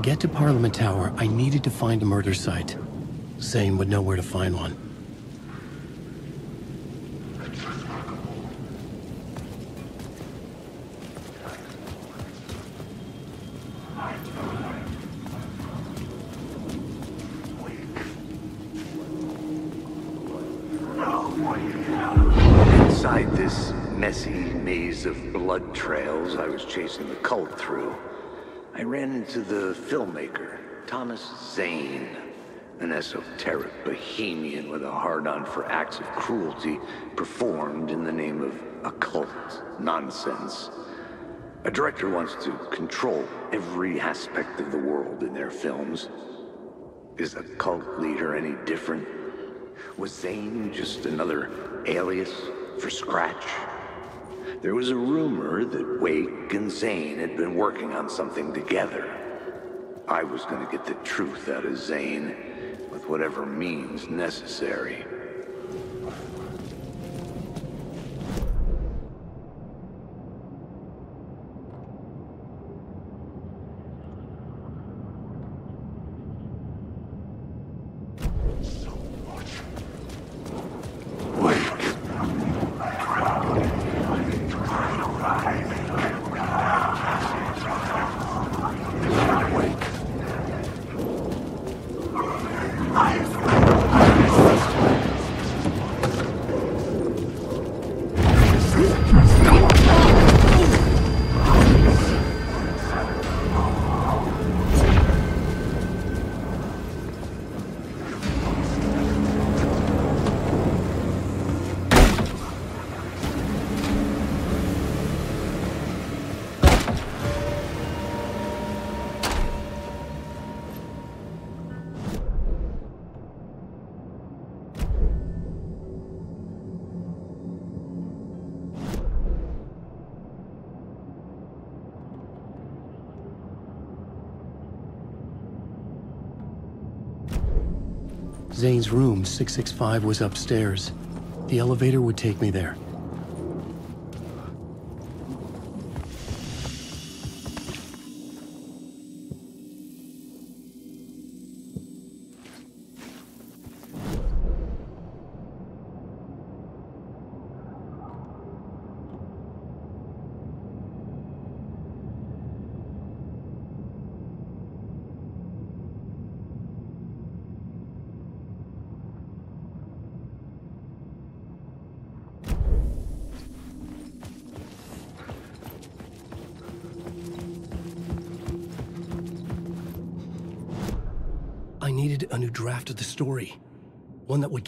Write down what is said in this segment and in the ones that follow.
To get to Parliament Tower, I needed to find a murder site. Zane would know where to find one. I ran into the filmmaker, Thomas Zane, an esoteric bohemian with a hard-on for acts of cruelty performed in the name of occult nonsense. A director wants to control every aspect of the world in their films. Is a cult leader any different? Was Zane just another alias for Scratch? There was a rumor that Wake and Zane had been working on something together. I was going to get the truth out of Zane with whatever means necessary. Room, 665, was upstairs. The elevator would take me there.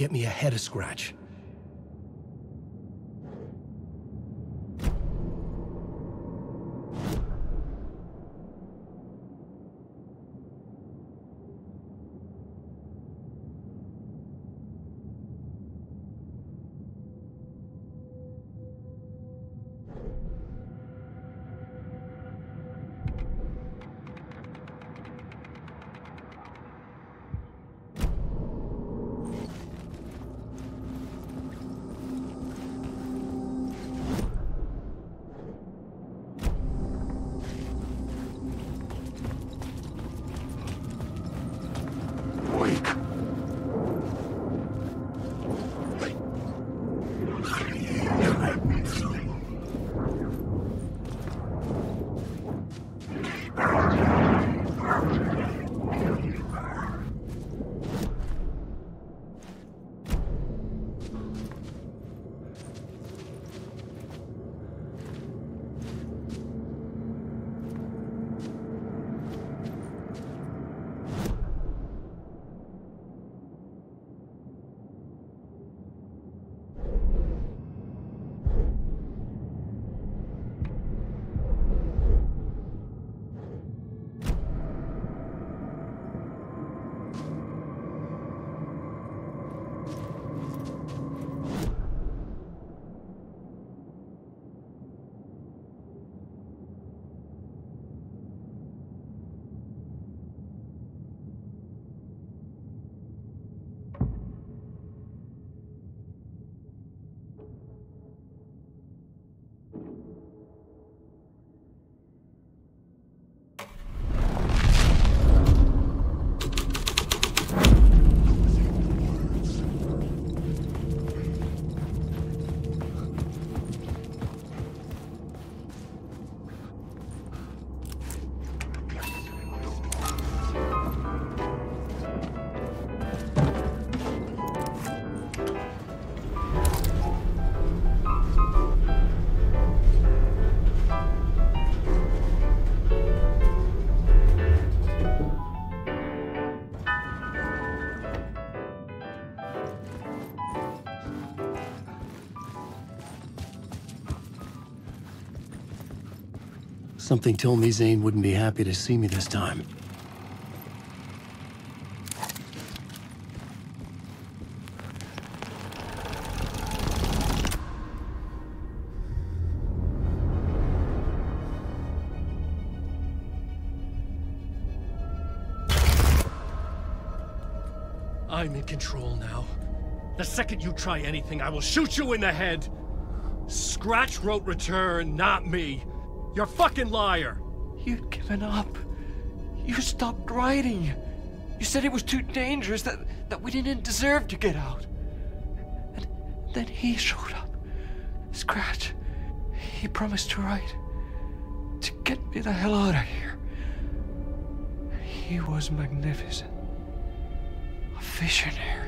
Get me ahead of Scratch. Something told me Zane wouldn't be happy to see me this time. I'm in control now. The second you try anything, I will shoot you in the head! Scratch wrote return, not me. You're a fucking liar! You'd given up. You stopped writing. You said it was too dangerous, that, that we didn't deserve to get out. And then he showed up. Scratch. He promised to write. To get me the hell out of here. He was magnificent. A visionary.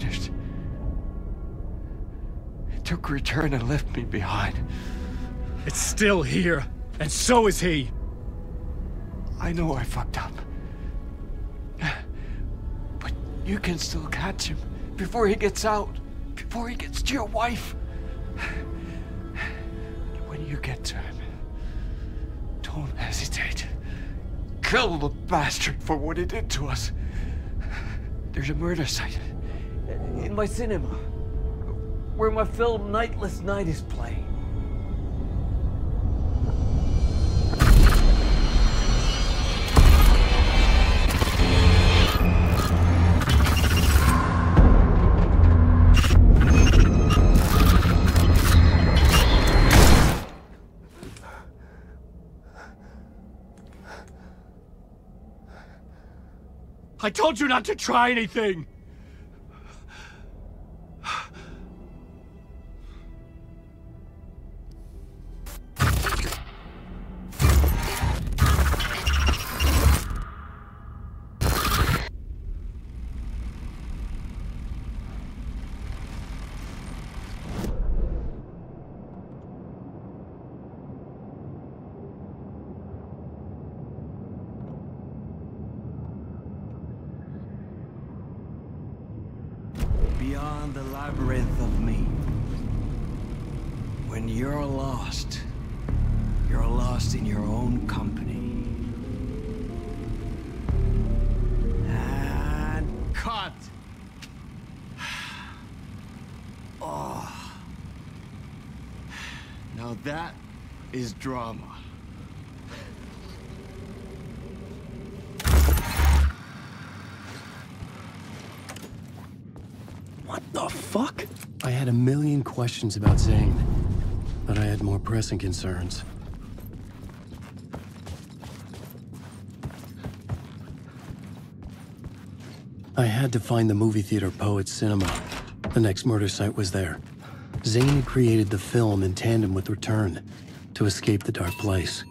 Finished, he took return and left me behind. It's still here, and so is he! I know I fucked up. But you can still catch him before he gets out, before he gets to your wife. When you get to him, don't hesitate. Kill the bastard for what he did to us. There's a murder site in my cinema where my film Nightless Night is playing. I told you not to try anything! When you're lost, you're lost in your own company. And cut! Oh. Now that is drama. What the fuck? I had a million questions about Zane, but I had more pressing concerns. I had to find the movie theater Poet Cinema. The next murder site was there. Zane had created the film in tandem with Return to escape the dark place.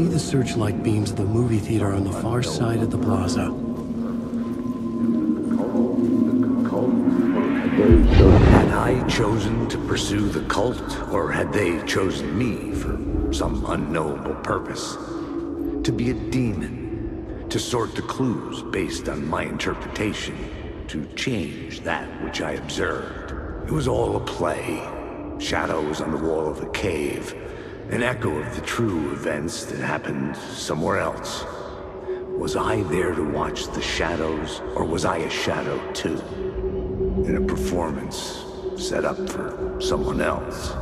see the searchlight beams of the movie theater on the far side of the plaza. Had I chosen to pursue the cult, or had they chosen me for some unknowable purpose? To be a demon, to sort the clues based on my interpretation, to change that which I observed. It was all a play. Shadows on the wall of a cave, an echo of the true events that happened somewhere else. Was I there to watch the shadows, or was I a shadow too? In a performance set up for someone else.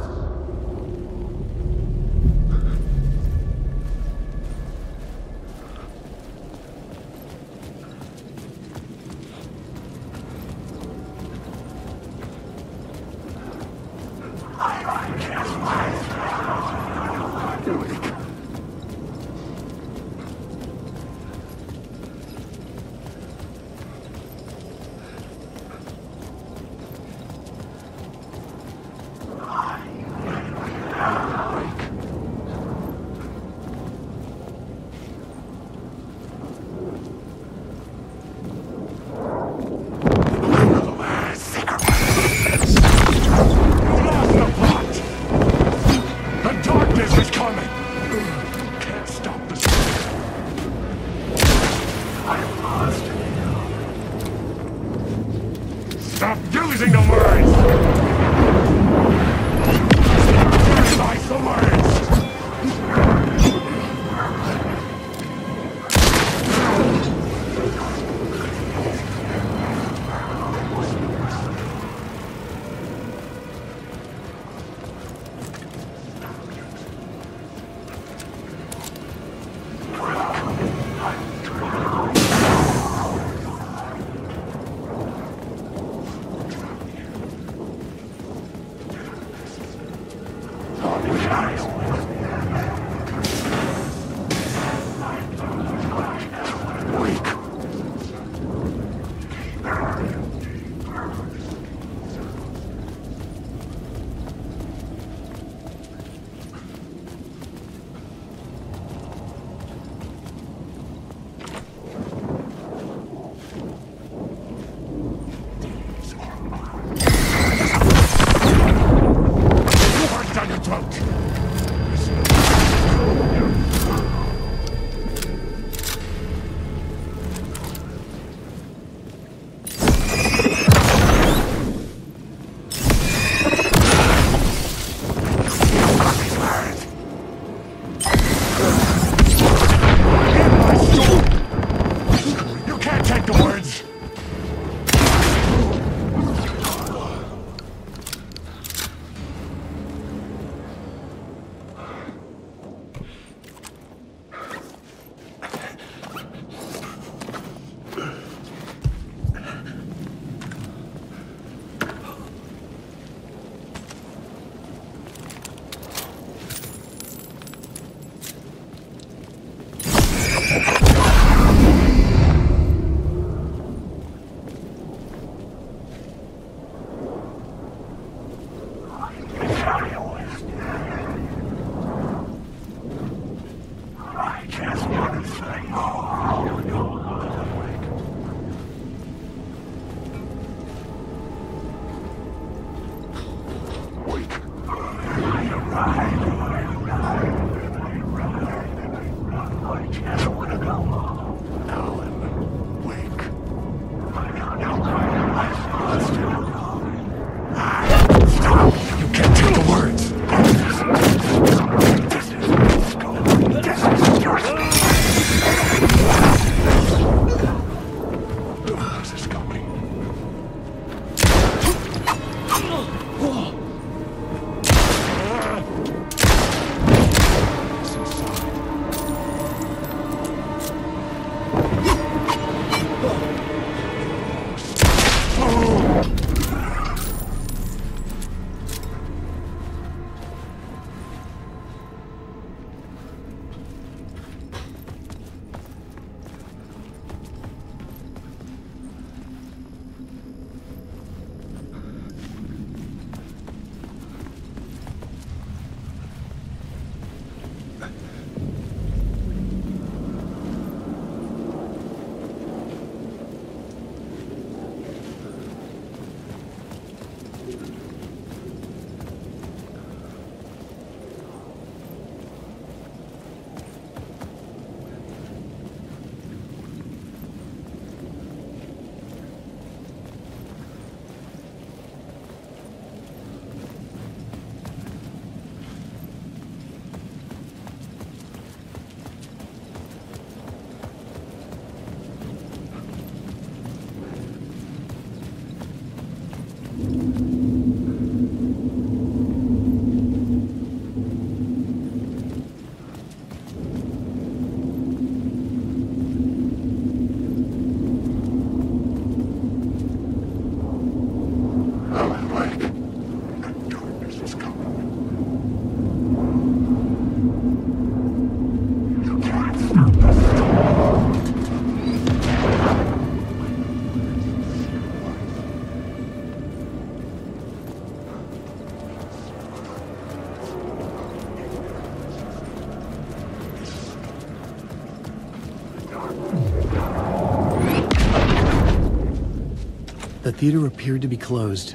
Theater appeared to be closed.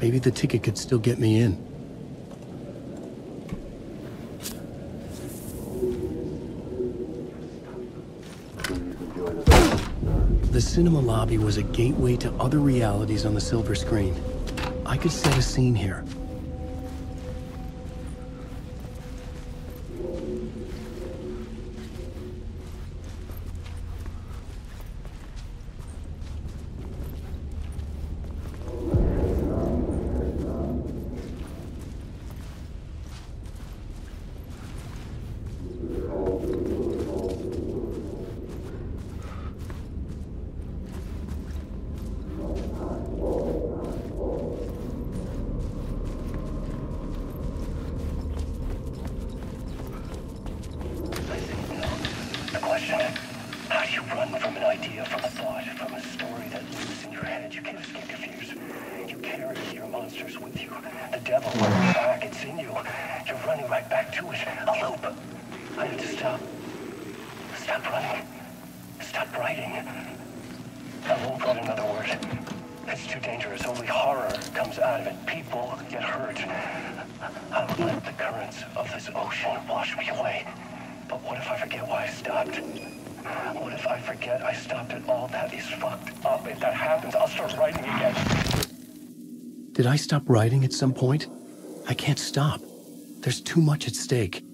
Maybe the ticket could still get me in. The cinema lobby was a gateway to other realities on the silver screen. I could set a scene here. Did I stop writing at some point? I can't stop. There's too much at stake.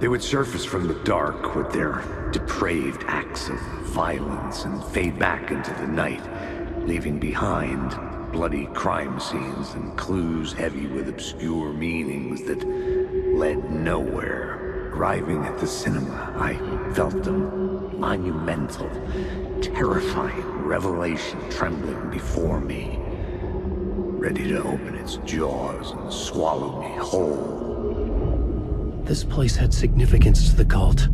They would surface from the dark with their depraved acts of violence and fade back into the night, leaving behind bloody crime scenes and clues heavy with obscure meanings that led nowhere. Arriving at the cinema, I felt a monumental, terrifying revelation trembling before me, ready to open its jaws and swallow me whole. This place had significance to the cult.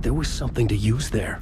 There was something to use there.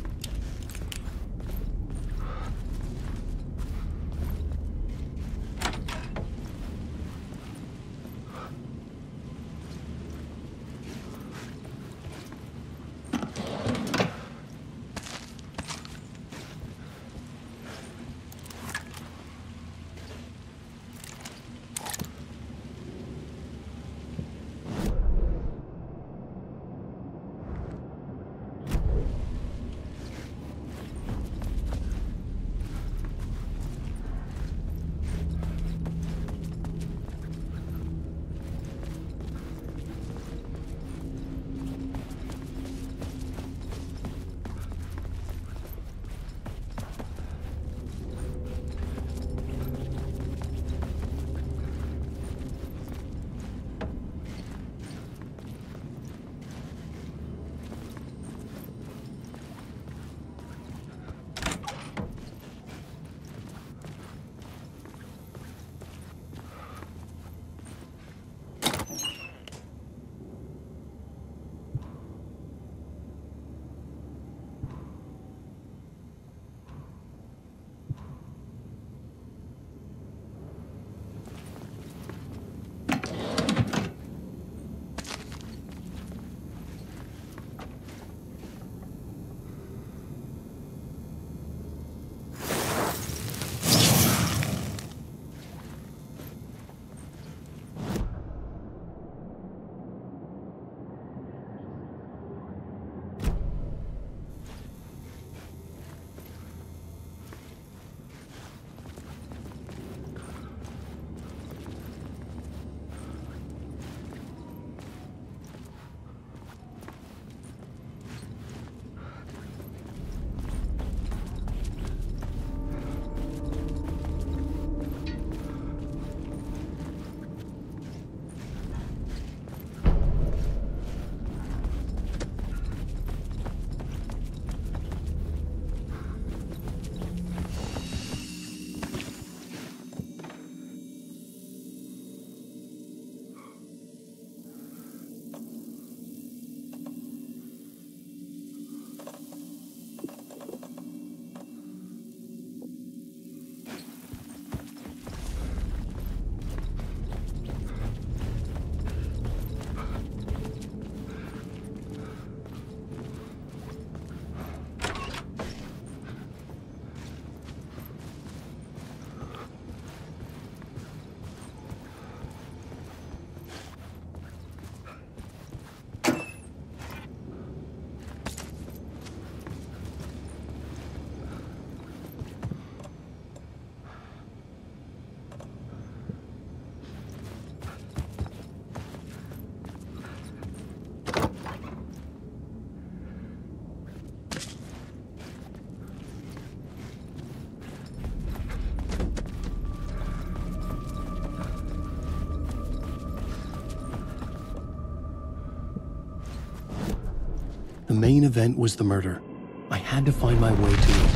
Main event was the murder. I had to find my way to it.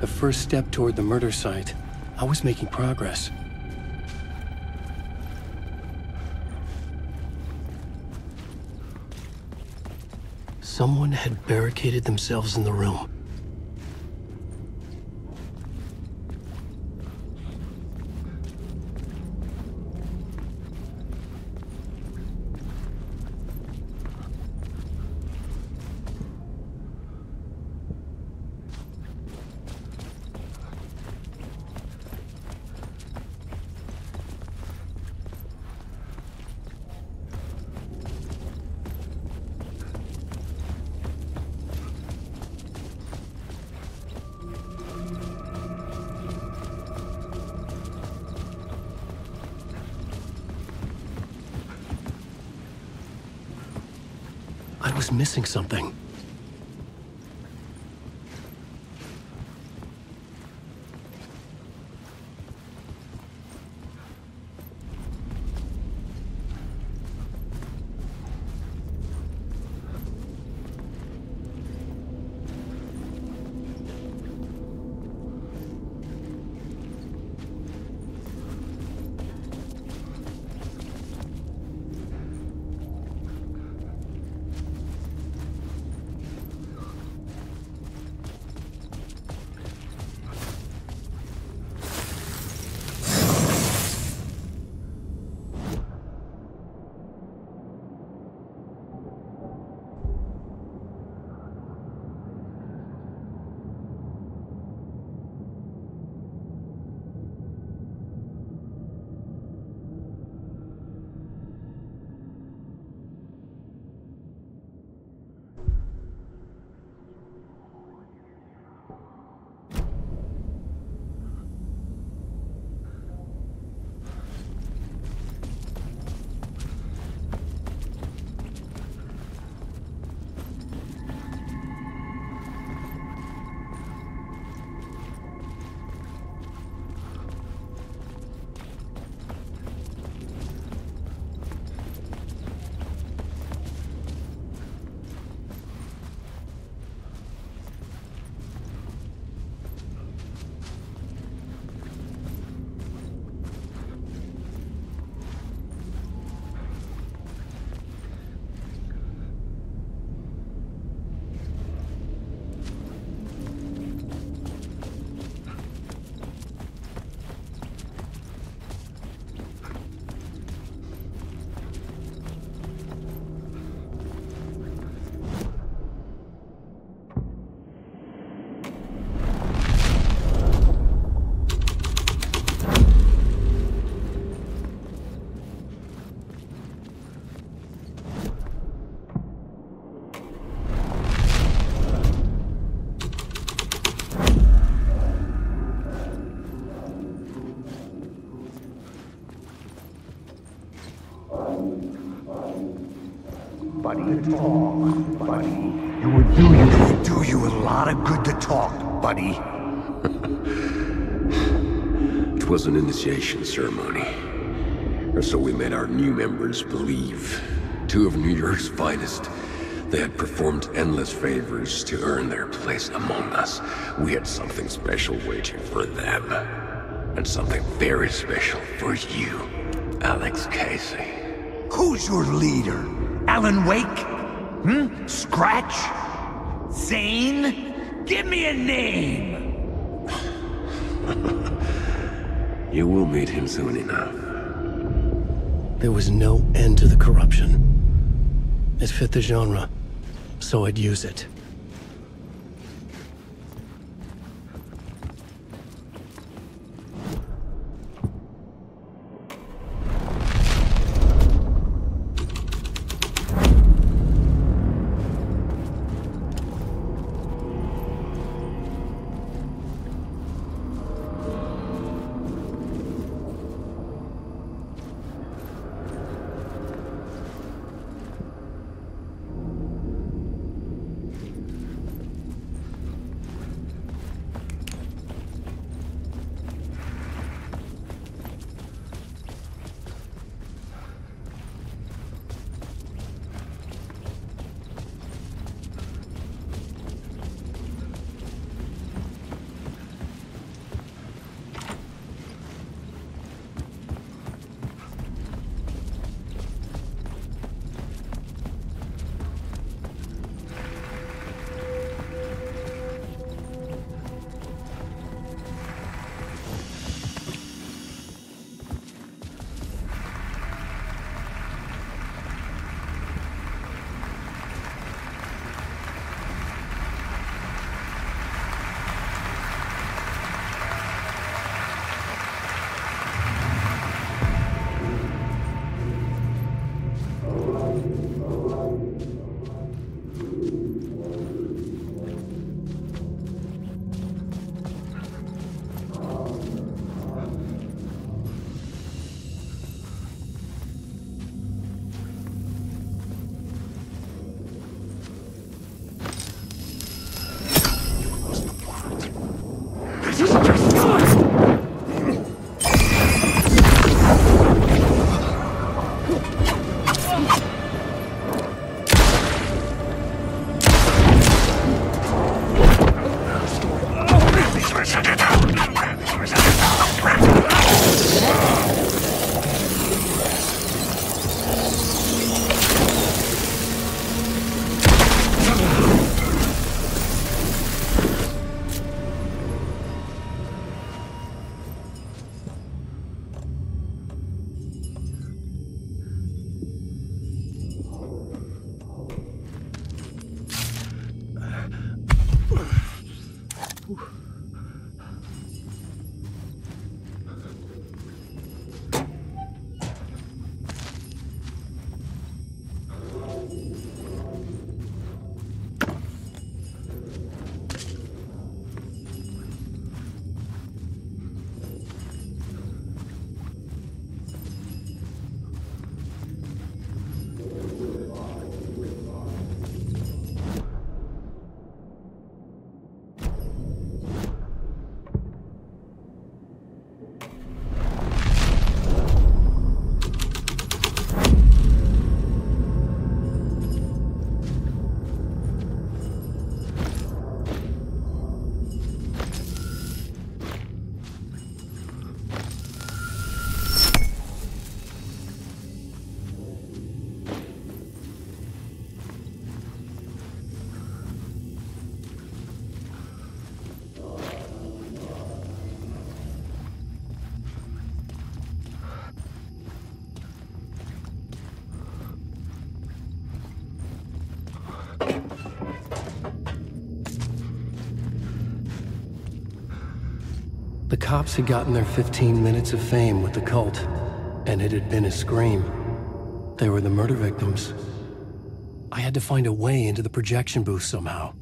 The first step toward the murder site, I was making progress. Someone had barricaded themselves in the room. Missing something. Buddy, talk, buddy. It would do you, it would do you a lot of good to talk, buddy. It was an initiation ceremony. Or so we made our new members believe. Two of New York's finest. They had performed endless favors to earn their place among us. We had something special waiting for them. And something very special for you, Alex Casey. Who's your leader? Alan Wake? Hmm? Scratch? Zane? Give me a name! You will meet him soon enough. There was no end to the corruption. It fit the genre, so I'd use it. Cops had gotten their 15 minutes of fame with the cult, and it had been a scream. They were the murder victims. I had to find a way into the projection booth somehow.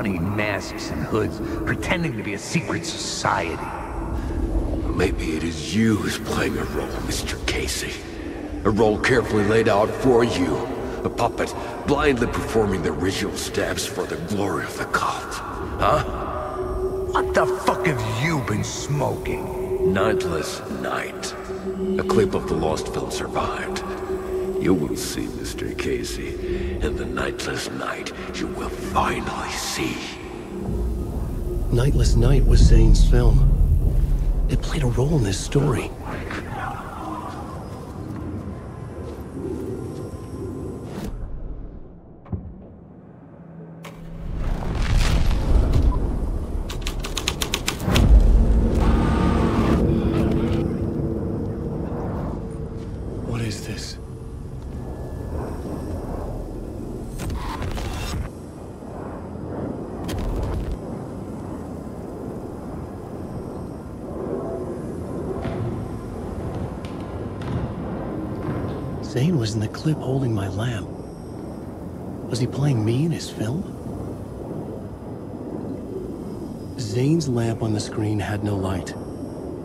Funny masks and hoods, pretending to be a secret society. Maybe it is you who's playing a role, Mr. Casey. A role carefully laid out for you. A puppet blindly performing the ritual steps for the glory of the cult. Huh? What the fuck have you been smoking? Nightless Night. A clip of the lost film survived. You will see, Mr. Casey. In the Nightless Night, you will finally see. Nightless Night was Zane's film. It played a role in this story. Clip holding my lamp. Was he playing me in his film? Zane's lamp on the screen had no light.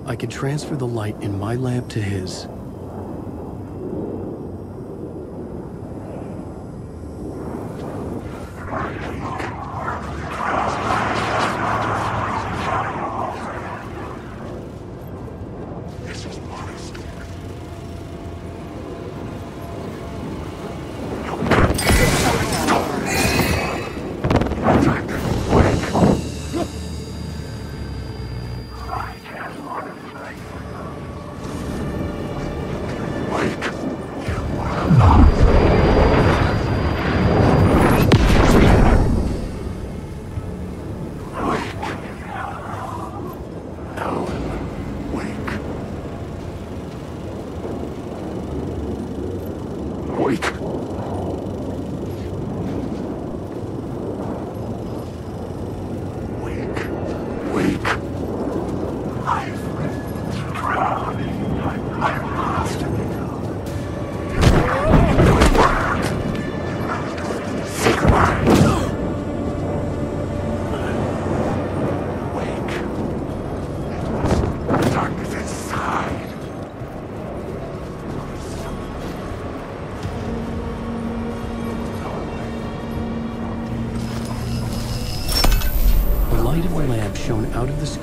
I could transfer the light in my lamp to his.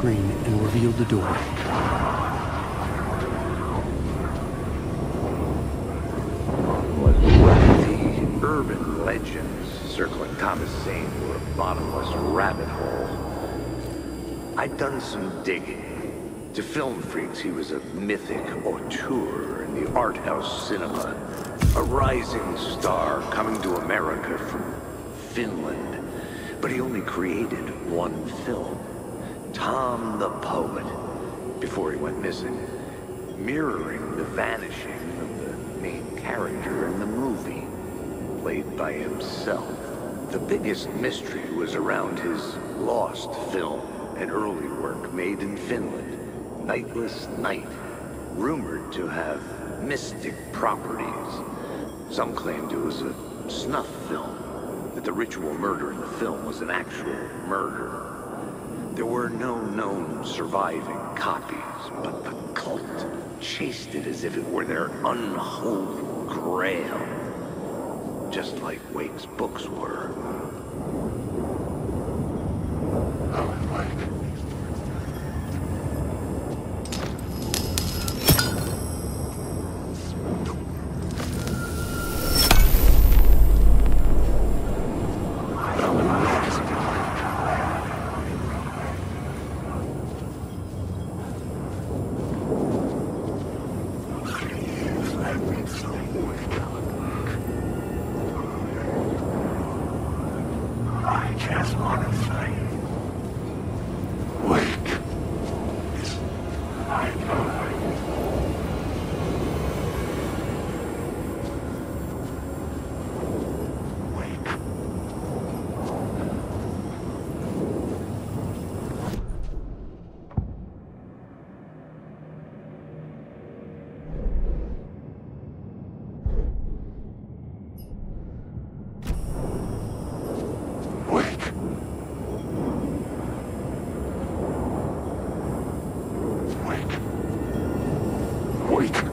Screen and revealed the door. What the urban legends circling Thomas Zane were a bottomless rabbit hole. I'd done some digging. To film freaks, he was a mythic auteur in the art house cinema. A rising star coming to America from Finland. But he only created one film. Tom the Poet. Before he went missing. Mirroring the vanishing of the main character in the movie, played by himself. The biggest mystery was around his lost film, an early work made in Finland, Nightless Night, rumored to have mystic properties. Some claimed it was a snuff film, that the ritual murder in the film was an actual murder. There were no known surviving copies, but the cult chased it as if it were their unholy grail. Just like Wake's books were. I just want to say, wake is my boy. Wake. Wake. Wake. Wake.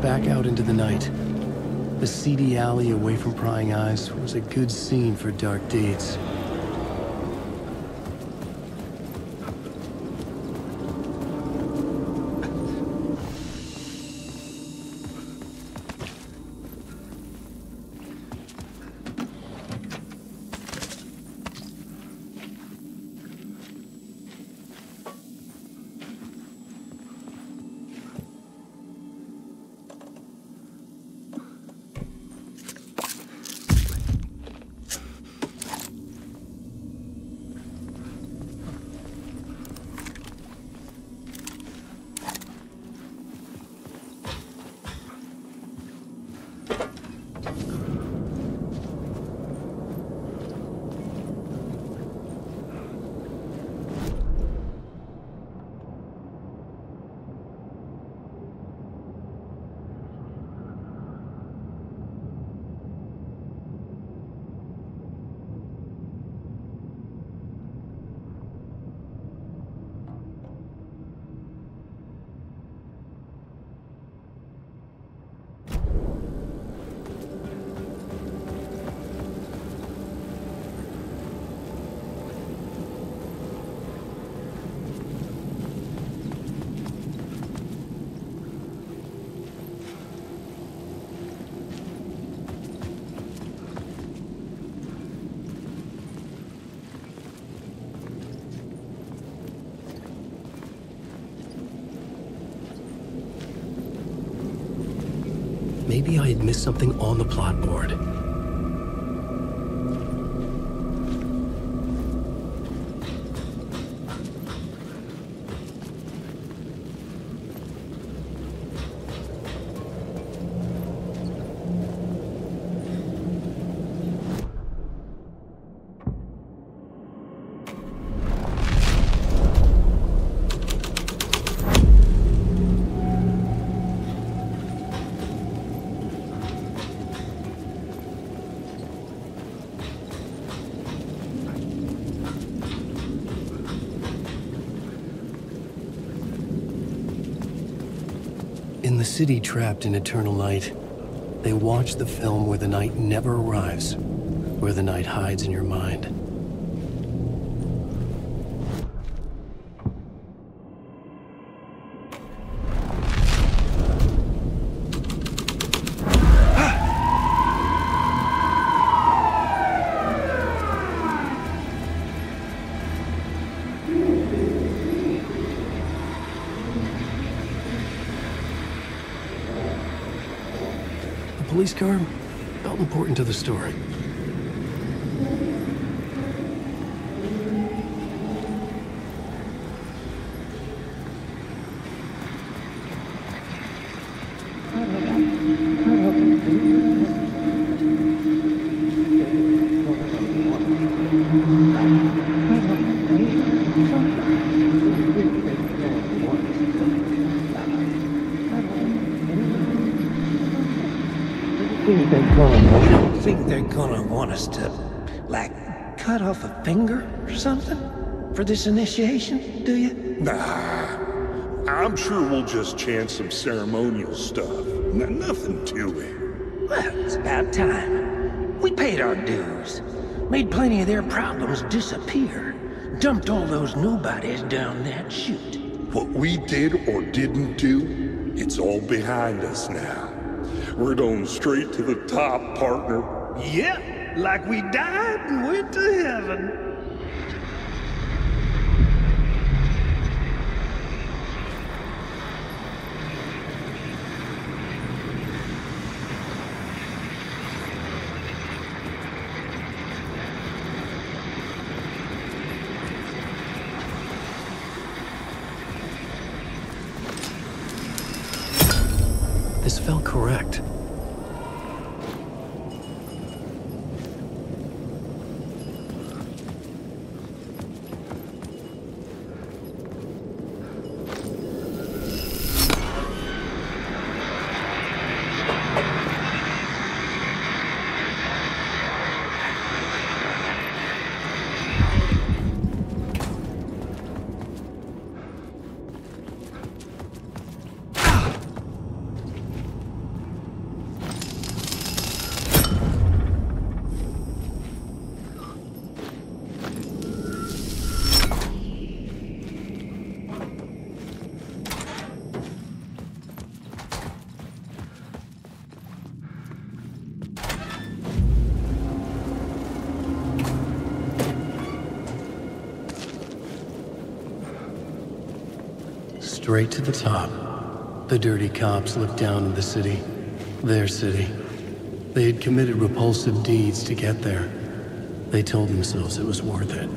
Back out into the night. The seedy alley away from prying eyes was a good scene for dark deeds. Maybe I had missed something on the plot board. City trapped in eternal night, they watch the film where the night never arrives, where the night hides in your mind. Car felt important to the story. Think they're gonna want us to, like, cut off a finger or something for this initiation, do you? Nah. I'm sure we'll just chant some ceremonial stuff. N- nothing to it. Well, it's about time. We paid our dues. Made plenty of their problems disappear. Dumped all those nobodies down that chute. What we did or didn't do, it's all behind us now. We're going straight to the top, partner. Yep, like we died and went to heaven. This felt correct. Straight to the top. The dirty cops looked down on the city. Their city. They had committed repulsive deeds to get there. They told themselves it was worth it.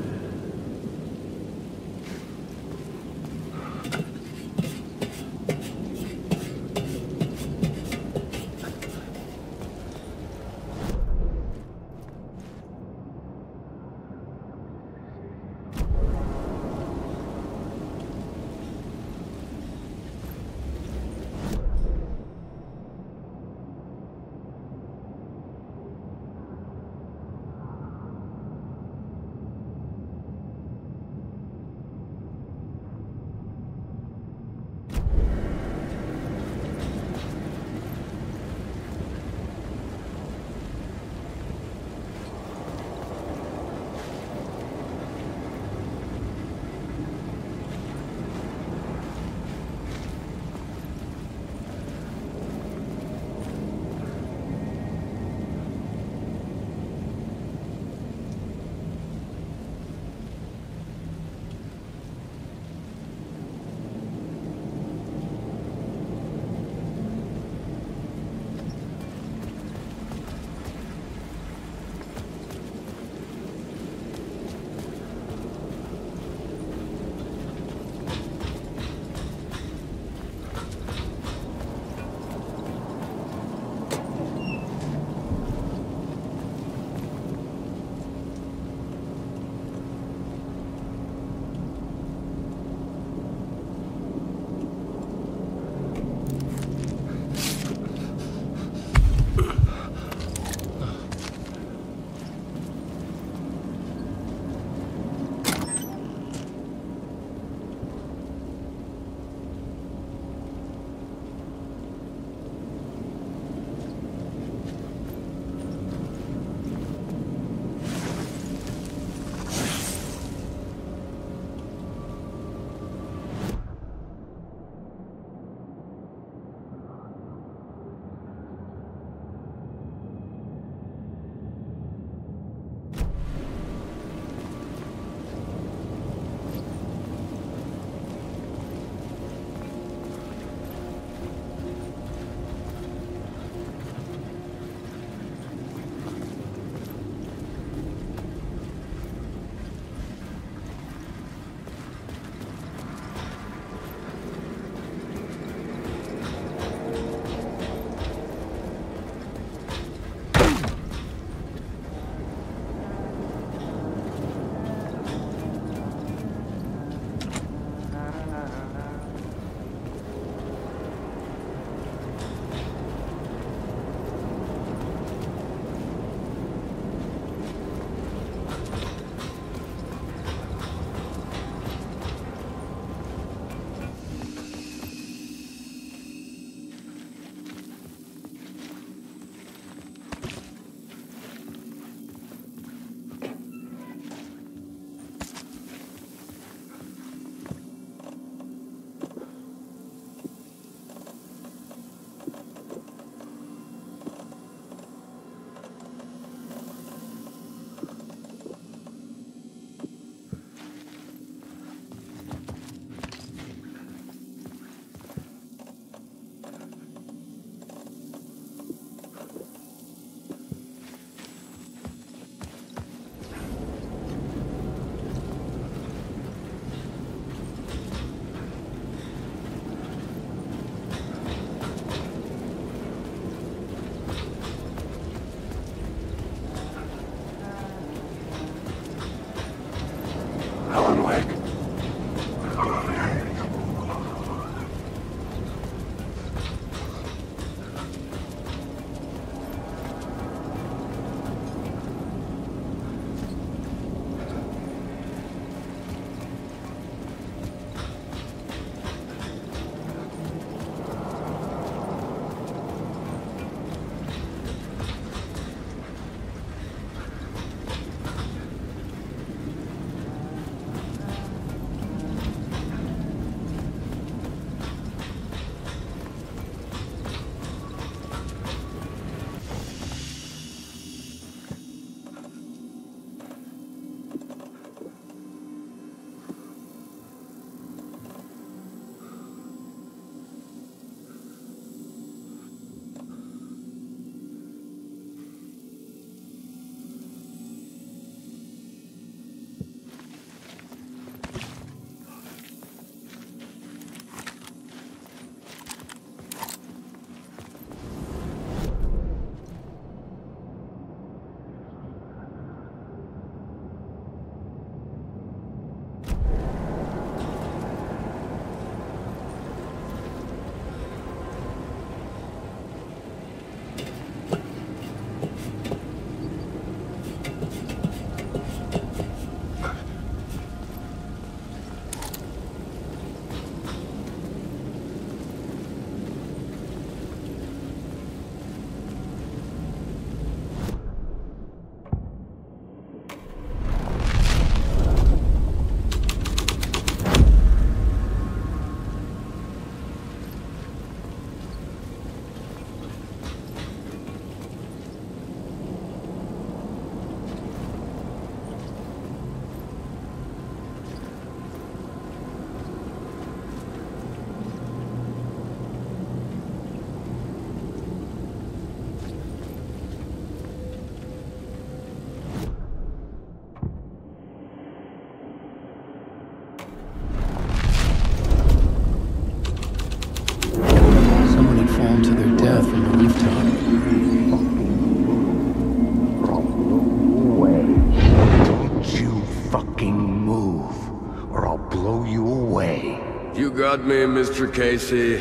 Mr. Casey.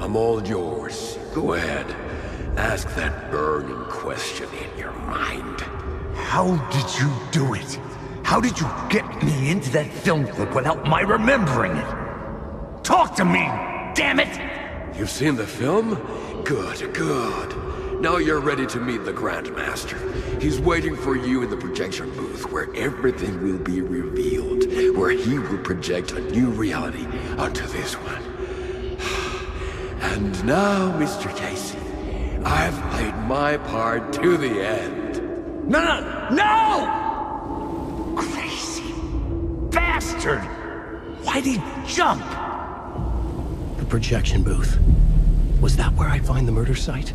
I'm all yours. Go ahead. Ask that burning question in your mind. How did you do it? How did you get me into that film clip without my remembering it? Talk to me, damn it! You've seen the film? Good, good. Now you're ready to meet the Grandmaster. He's waiting for you in the projection booth where everything will be revealed, where he will project a new reality onto this one. And now, Mr. Casey, I've played my part to the end. No, no, no! Crazy bastard! Why'd he jump? The projection booth. Was that where I'd find the murder site?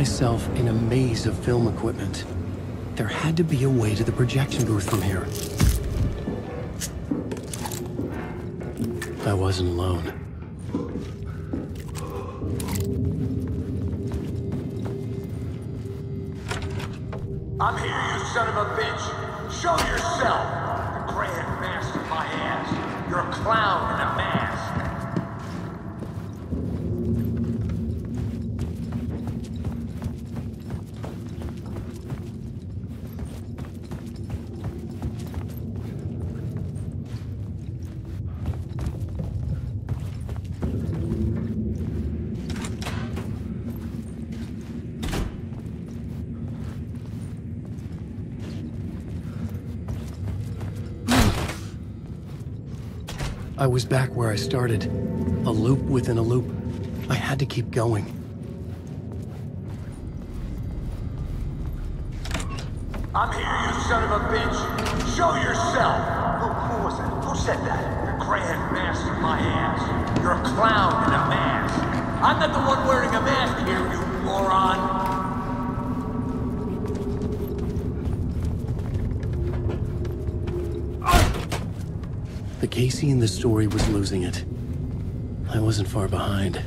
Myself in a maze of film equipment. There had to be a way to the projection booth from here. I wasn't alone. I'm here, you son of a bitch! Show yourself! The Grand Master my ass! You're a clown in a mask! Was back where I started. A loop within a loop. I had to keep going. The story was losing it. I wasn't far behind.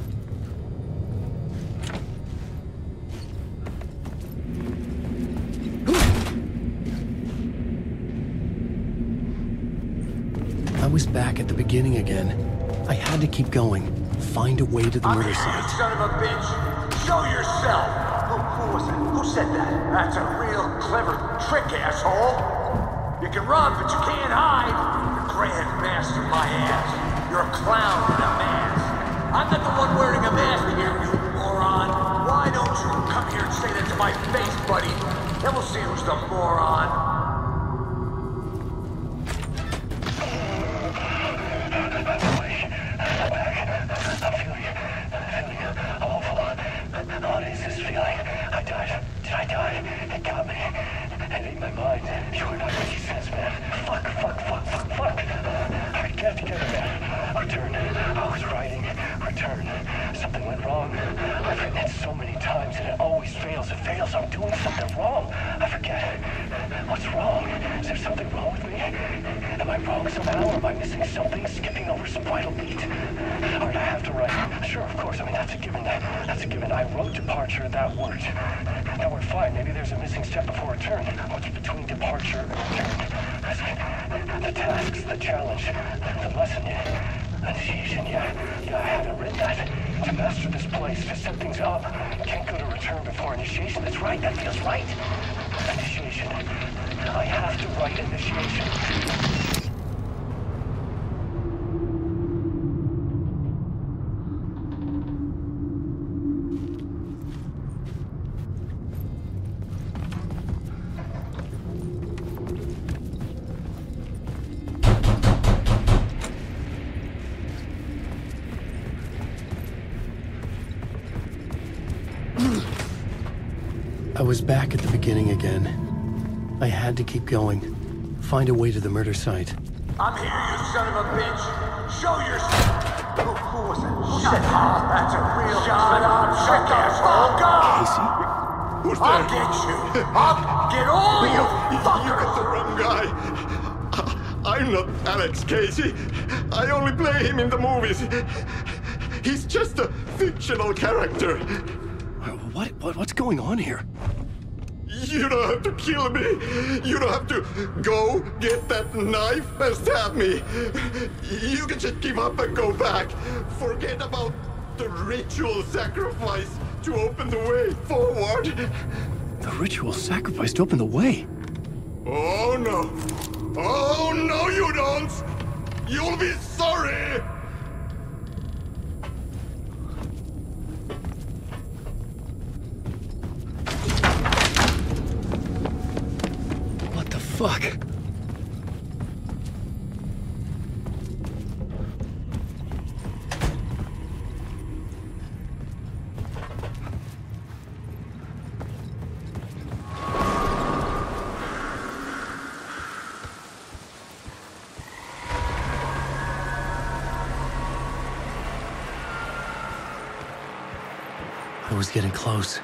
I was back at the beginning again. I had to keep going. Find a way to the murder site. son of a bitch! Show yourself! Who, who was that? Who said that? That's a real clever trick, asshole! You can run, but you can't hide! Grand Master my ass. You're a clown in a mask. I'm not the one wearing a mask here, you moron. Why don't you come here and say that to my face, buddy? Then we'll see who's the moron. I. Did I die? It got me. It ate my mind. You're not what he says, man. Fuck, fuck, fuck, fuck, fuck. I get together, man. Return. I was writing. Return. Something went wrong. I've written it so many times and it always fails. I'm doing something wrong. I forget. What's wrong? Is there something wrong with me? Am I wrong somehow? Or am I missing something? Skipping over some vital beat? Alright, I have to write. Sure, of course. I mean, that's a given. That's a given. I wrote departure. That worked. Now we're fine. Maybe there's a missing step before return. What's between departure and return? The tasks, the challenge, the lesson, initiation, yeah. Yeah, I haven't read that. to master this place, to set things up. Can't go to return before initiation. That's right, that feels right. Initiation. I have to write initiation. Back at the beginning again. I had to keep going. Find a way to the murder site. I'm here, you son of a bitch. Show yourself. Who, who was it? Who said that? That's a real Shut up, shut the fuck up! Casey? Who's I'll get you. I'll get all you You fuckers. got the wrong guy. I- I'm not Alex Casey. I only play him in the movies. He's just a fictional character. What, what what's going on here? You don't have to kill me. You don't have to go get that knife and stab me. You can just give up and go back. Forget about the ritual sacrifice to open the way forward. The ritual sacrifice to open the way. Oh no. Oh no, you don't. You'll be sorry. What the fuck? I was getting close.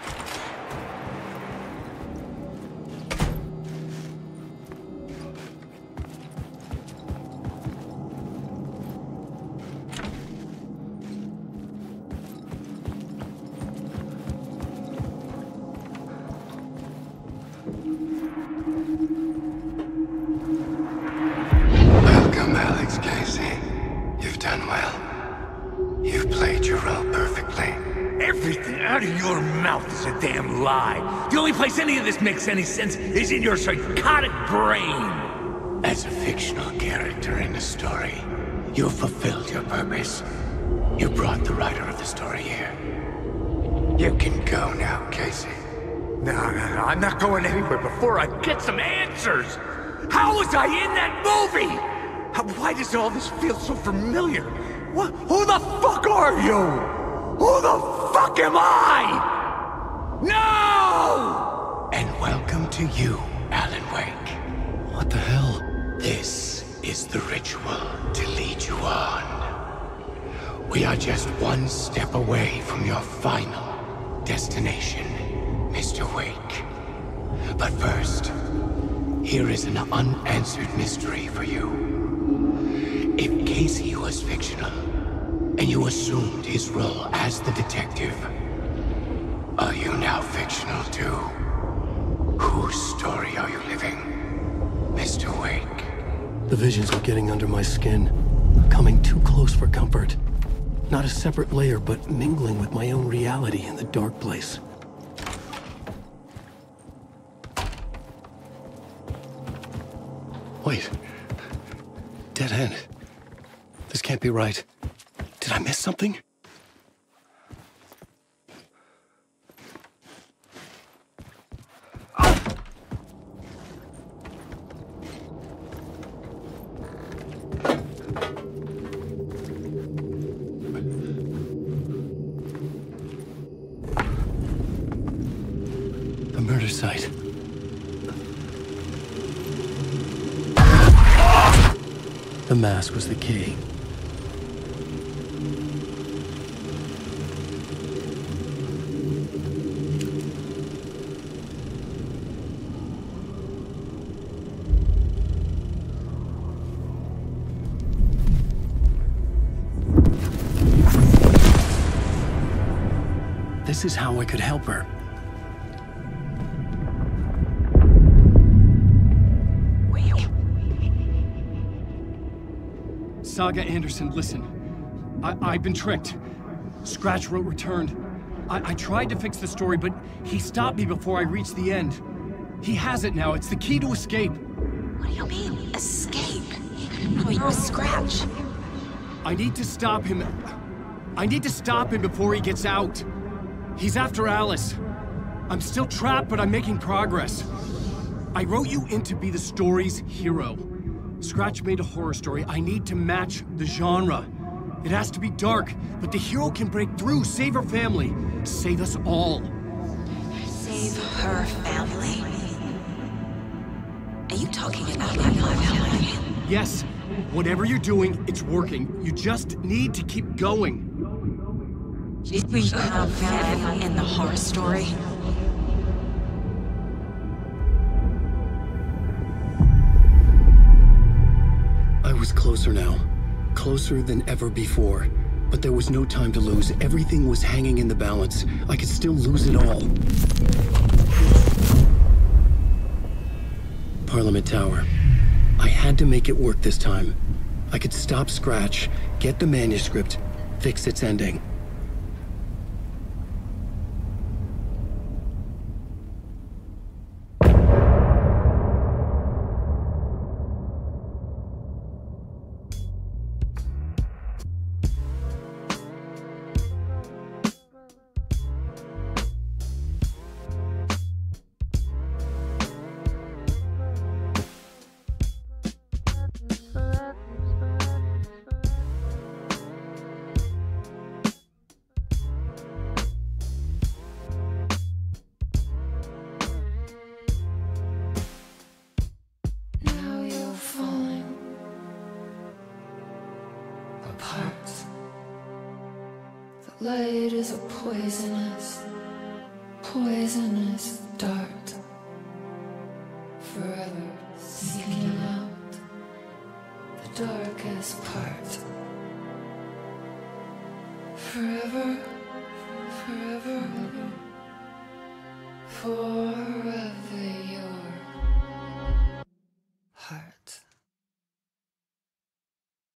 Is a damn lie. The only place any of this makes any sense is in your psychotic brain. As a fictional character in a story, you fulfilled your purpose. You brought the writer of the story here. You can go now, Casey. No, no, no, I'm not going anywhere before I get some answers. How was I in that movie? How, why does all this feel so familiar? What, who the fuck are you? Who the fuck am I? No! And welcome to you, Alan Wake. What the hell? This is the ritual to lead you on. We are just one step away from your final destination, Mr. Wake. But first, here is an unanswered mystery for you. If Casey was fictional, and you assumed his role as the detective, are you now fictional too? Whose story are you living, Mr. Wake? The visions are getting under my skin. Coming too close for comfort. Not a separate layer, but mingling with my own reality in the dark place. Wait. Dead end. This can't be right. Did I miss something? Mask was the key. This is how I could help her. Saga Anderson, listen. I- I've been tricked. Scratch wrote returned. I, I tried to fix the story, but he stopped me before I reached the end. He has it now. It's the key to escape. What do you mean, escape? Oh, you Scratch. I need to stop him. I need to stop him before he gets out. He's after Alice. I'm still trapped, but I'm making progress. I wrote you in to be the story's hero. Scratch made a horror story. I need to match the genre. It has to be dark, but the hero can break through, save her family, save us all. Save her family? Are you talking about my family? Yes, whatever you're doing, it's working. You just need to keep going. Did we have family in the horror story? Was closer now. Closer than ever before. But there was no time to lose. Everything was hanging in the balance. I could still lose it all. Parliament Tower. I had to make it work this time. I could stop Scratch, get the manuscript, fix its ending.